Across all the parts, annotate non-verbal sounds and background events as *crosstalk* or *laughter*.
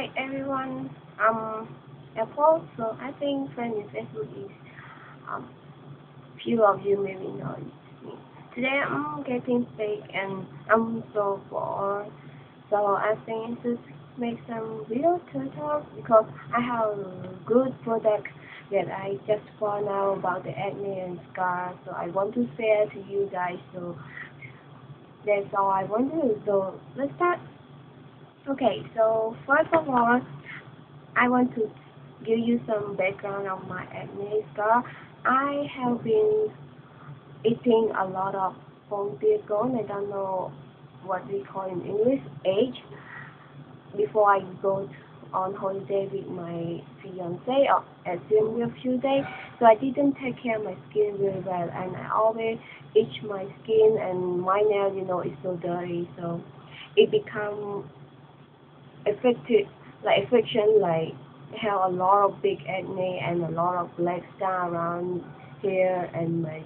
Hi everyone, I'm Apple. So I think friend in Facebook is um few of you maybe know me. Today I'm getting sick and I'm so bored. So I think to make some video tutorial because I have good product that I just found out about the acne and scars. So I want to share to you guys. So that's all I want to do. So let's start. Okay, so first of all, I want to give you some background of my acne scar. I have been eating a lot of Fontigon, I don't know what we call in English, age, before I go on holiday with my fiance or at Zambia a few days. So I didn't take care of my skin really well and I always itch my skin and my nail, you know, is so dirty. So it become affected like affection like have a lot of big acne and a lot of black scar around here and my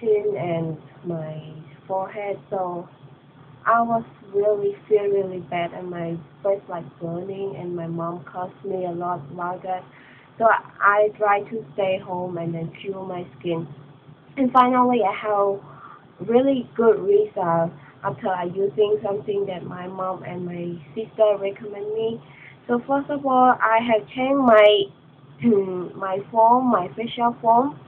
chin and my forehead. So I was really feel really bad and my face like burning and my mom caused me a lot about so I try to stay home and then cure my skin. And finally I have really good result after I using something that my mom and my sister recommend me. So first of all, I have changed my *clears throat* my foam, my facial foam.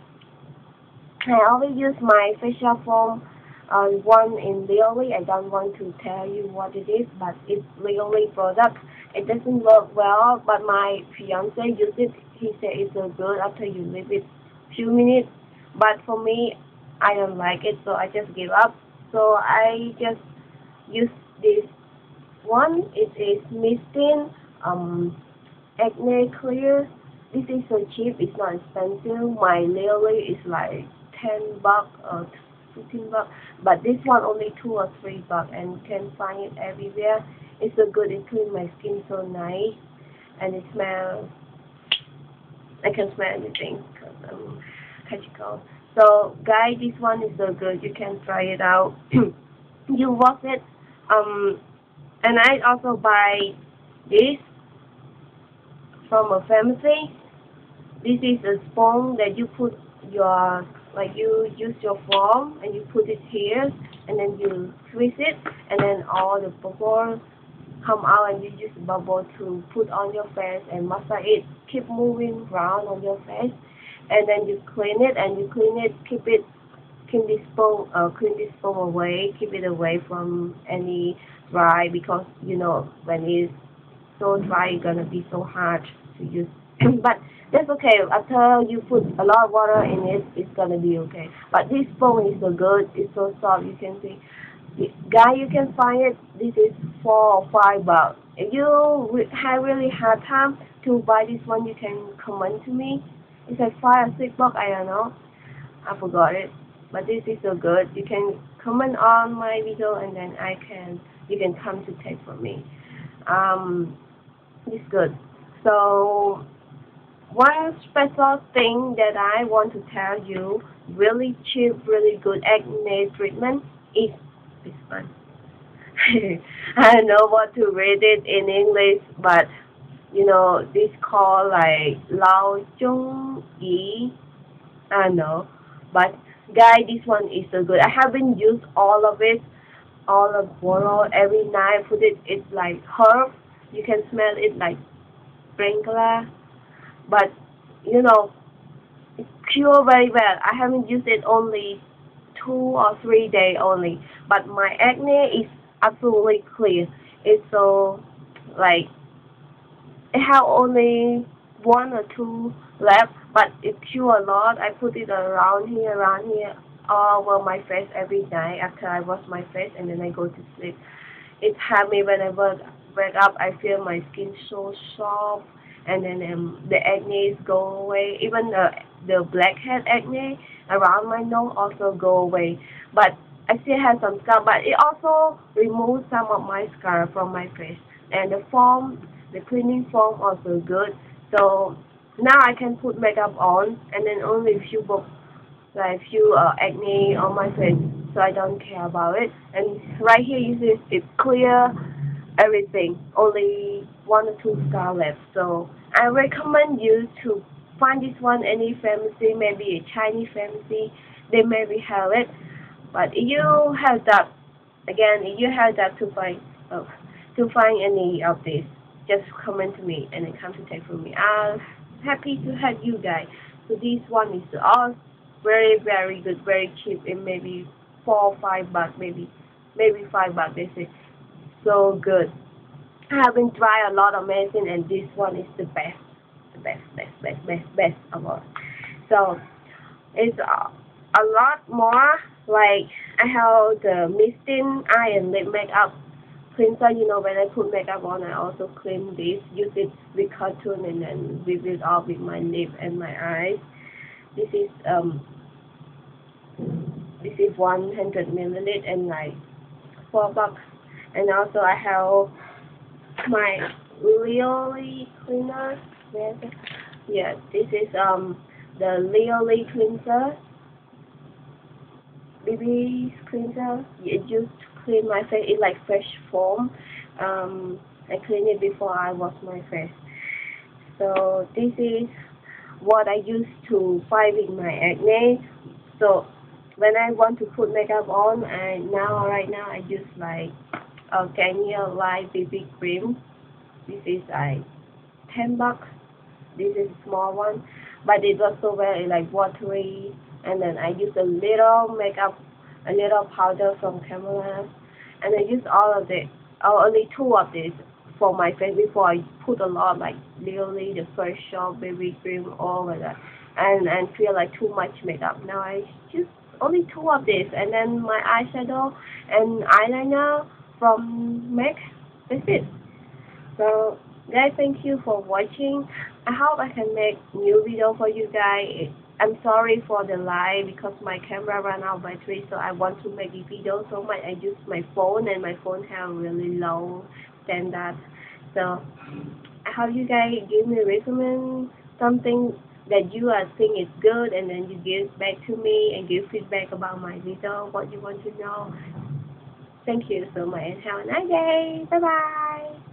I always use my facial foam uh, one in Lily. I don't want to tell you what it is, but it's Lily product. It doesn't work well, but my fiance used it. He said it's so good after you leave it few minutes. But for me, I don't like it, so I just give up so I just use this one. It is Mistine um acne clear. This is so cheap it's not expensive. My Lily is like 10 bucks or 15 bucks but this one only 2 or 3 bucks and can find it everywhere. It's so good it cleans my skin so nice and it smells I can smell anything because I'm magical so guys, this one is so good. You can try it out. *clears throat* you wash it. Um, and I also buy this from a pharmacy. This is a spoon that you put your like you use your form and you put it here and then you twist it and then all the bubbles come out and you use the bubble to put on your face and massage it. Keep moving around on your face and then you clean it and you clean it keep it keep this foam uh, clean this foam away keep it away from any dry because you know when it's so dry it's gonna be so hard to use. *clears throat* But that's okay. After you put a lot of water in it it's gonna be okay. But this foam is so good it's so soft you can see. Guy you can find it this is four or five bucks. If you have really hard time to buy this one you can comment to me it's like five or six bucks, I don't know. I forgot it. But this is so good. You can comment on my video and then I can you can come to take from me. Um it's good. So one special thing that I want to tell you, really cheap, really good acne treatment is this one. *laughs* I don't know what to read it in English, but you know, this called like Lao Zhong Yi. I know. But guy, this one is so good. I haven't used all of it, all of bottle every night. Put it, it's like herb. You can smell it like sprinkler. But, you know, cure very well. I haven't used it only two or three days only. But my acne is absolutely clear. It's so, like, it have only one or two left, but it cure a lot. I put it around here, around here, all over my face every night after I wash my face and then I go to sleep. It helps me when I wake, up, I feel my skin so soft and then um, the acne is go away. Even the, the blackhead acne around my nose also go away. But I still have some scar, but it also removes some of my scar from my face. And the foam the cleaning foam also good. So now I can put makeup on and then only a few books, like few uh, acne on my face. So I don't care about it. And right here you see it's clear everything. Only one or two star left. So I recommend you to find this one any pharmacy, maybe a Chinese pharmacy. They maybe have it. But you have that, again, you have that to find, oh, to find any of this, just comment to me and then come to take from me. I'm happy to have you guys. So this one is all very very good, very cheap, and maybe four or five bucks, maybe maybe five bucks. This is so good. I have been trying a lot of medicine, and this one is the best, the best, best, best, best, best of all. So it's a, a lot more. Like I have the Mistine eye and lip makeup cleanser, you know, when I put makeup on, I also clean this, use it with cotton and then rub it off with my lip and my eyes. This is, um, this is 100 milliliter and like 4 bucks. And also I have my Lily cleaner. Yeah, this is, um, the Lily cleanser. BB cleanser. It used clean my face in like fresh foam. Um, I clean it before I wash my face. So this is what I used to fight with my acne. So when I want to put makeup on, and now right now I use like a Garnier Light BB cream. This is like 10 bucks. This is small one, but it was so very like watery. And then I use a little makeup a little powder from Camelot, and I use all of it, or only two of this for my face before I put a lot, like literally the first shot, baby cream, all of that, and and feel like too much makeup. Now I just only two of this, and then my eyeshadow and eyeliner from MAC. That's it. So guys, thank you for watching. I hope I can make new video for you guys. I'm sorry for the lie because my camera ran out of battery so I want to make a video so much. I use my phone and my phone have really low standard. So I hope you guys give me recommend something that you are think is good and then you give back to me and give feedback about my video what you want to know? Thank you so much and have a nice day. Bye bye